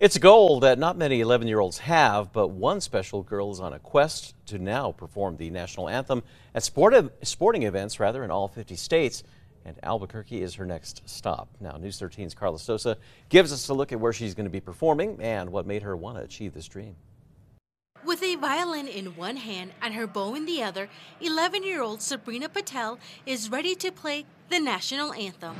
It's a goal that not many 11 year olds have, but one special girl is on a quest to now perform the national anthem at sporting events rather in all 50 states. And Albuquerque is her next stop. Now, News 13's Karla Sosa gives us a look at where she's going to be performing and what made her want to achieve this dream. With a violin in one hand and her bow in the other, 11 year old Sabrina Patel is ready to play the national anthem.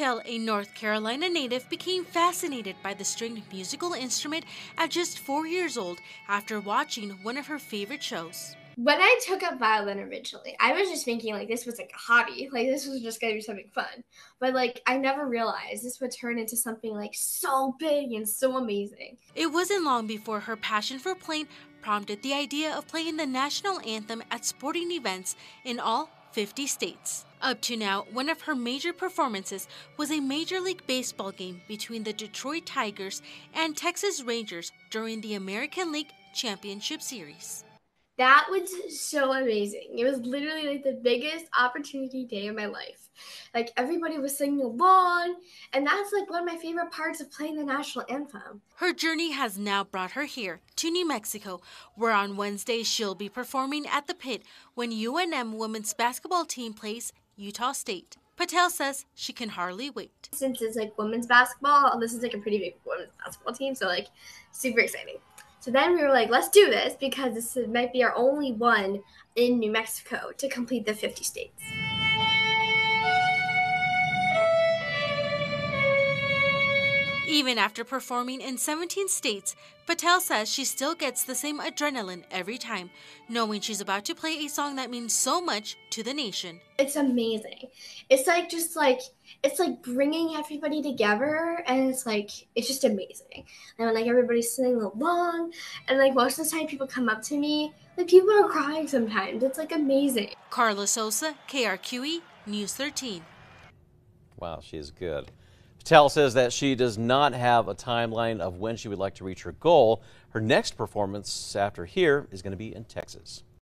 Patel, a North Carolina native, became fascinated by the stringed musical instrument at just four years old after watching one of her favorite shows. When I took up violin originally, I was just thinking like this was like a hobby, like this was just gonna be something fun. But like I never realized this would turn into something like so big and so amazing. It wasn't long before her passion for playing prompted the idea of playing the national anthem at sporting events in all 50 states. Up to now, one of her major performances was a Major League Baseball game between the Detroit Tigers and Texas Rangers during the American League Championship Series. That was so amazing. It was literally like the biggest opportunity day of my life. Like everybody was singing along, and that's like one of my favorite parts of playing the national anthem. Her journey has now brought her here to New Mexico, where on Wednesday she'll be performing at the pit when UNM women's basketball team plays Utah State. Patel says she can hardly wait. Since it's like women's basketball, this is like a pretty big women's basketball team, so like super exciting. So then we were like, let's do this because this might be our only one in New Mexico to complete the 50 states. Even after performing in 17 states, Patel says she still gets the same adrenaline every time, knowing she's about to play a song that means so much to the nation. It's amazing. It's like just like it's like bringing everybody together, and it's like it's just amazing. And like everybody's singing along, and like most of the time people come up to me, like people are crying sometimes. It's like amazing. Karla Sosa, KRQE News 13. Wow, she is good. Patel says that she does not have a timeline of when she would like to reach her goal. Her next performance after here is going to be in Texas.